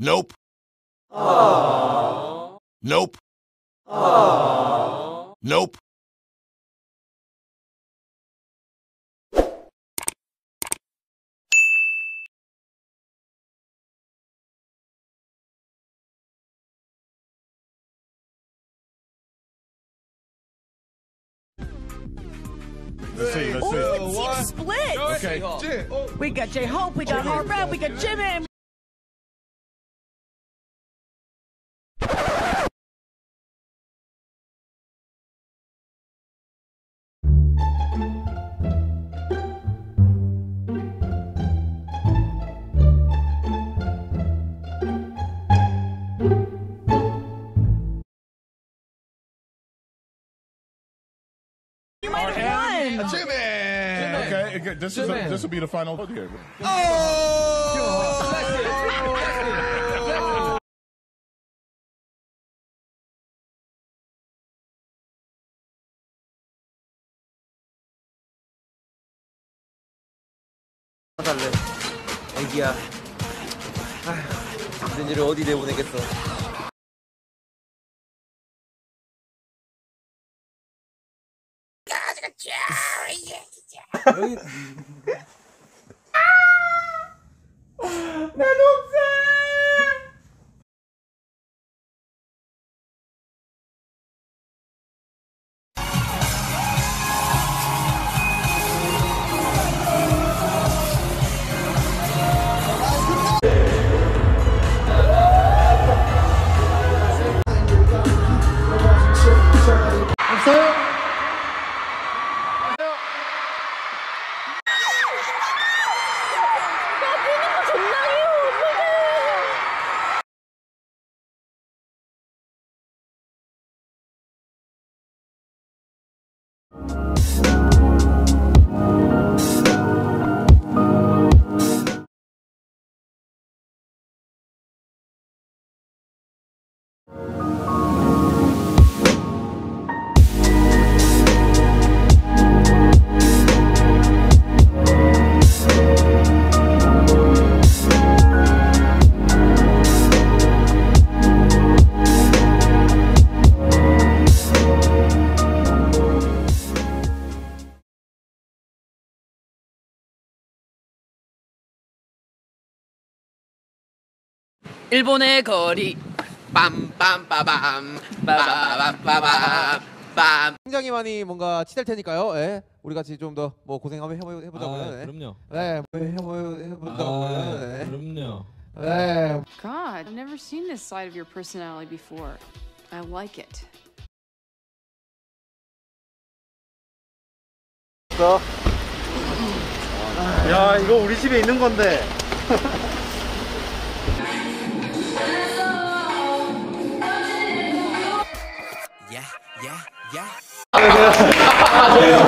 Nope. Nope. Nope. Let's see. Let's see. Ooh, team split. Okay. We got J Hope, we got Hard Rap, we got Jimin. You Okay. okay, This is a, this will be the final vote here. 달래. 애기야. 아휴, 무슨 일을 어디 내보내겠어. Duit. 일본의 거리 빰빰빠밤 빠바밤빠밤 빰 굉장히 많이 뭔가 치댈 테니까요. 예. 우리 같이 좀 더 뭐 고생 한번 해보, 해보자고요. 아, 네. 그럼요. 네, 뭐 해보, 해보자고요. 아, 네. 그럼요. 네. God, I've never seen this side of your personality before. I like it. 야 이거 우리 집에 있는 건데 아, 안녕하세요.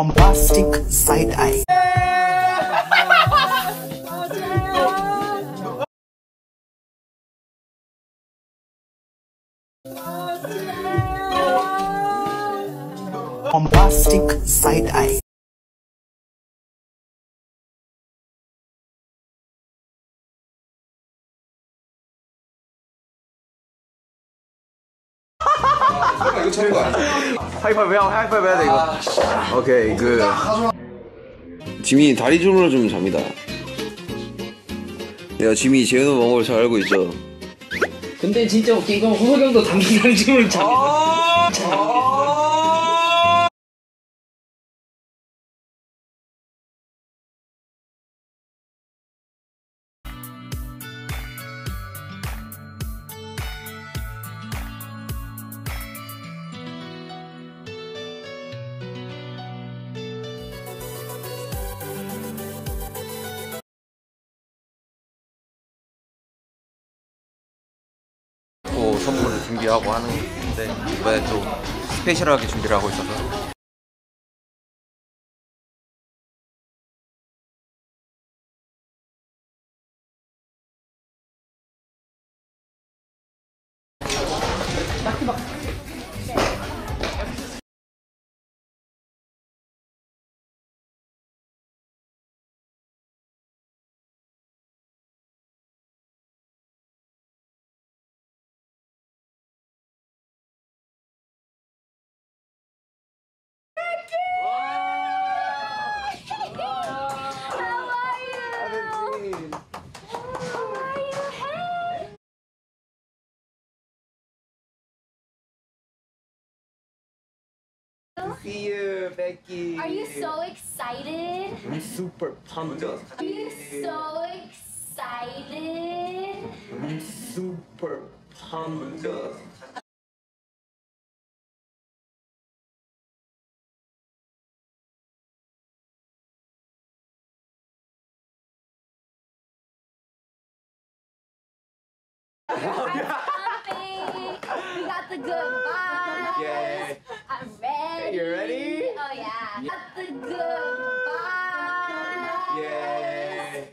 Bombastic side eye. Bombastic side eye. 하이파이브 해 하이파이브 해야 돼 이거 오케이 그 지민이 다리 주물러 주면 잡니다. 내가 지민이 재우는 방법을 잘 알고 있죠. 근데 진짜 웃긴 건 호석형도 단기강심을 잡니다. 선물을 준비하고 하는데 이번에 좀 스페셜하게 준비를 하고 있어서 See you, Becky. Are you so excited? I'm super pumped. up. Are you so excited? I'm super pumped. Pumping. We got the good vibes. Yeah. I'm ready. You ready? Oh yeah. Got the good vibes. Yeah.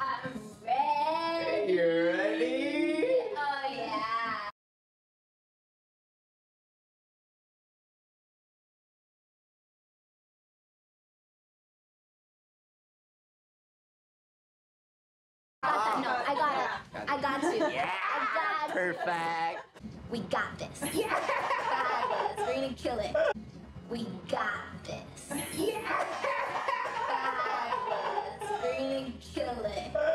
I'm ready. You ready? Oh yeah. I got that. No, I got it. I got you. Yeah. I got Perfect. We got this. Yeah. Got this. We're gonna kill it. We got this. Yeah! Fabulous. We're gonna kill it.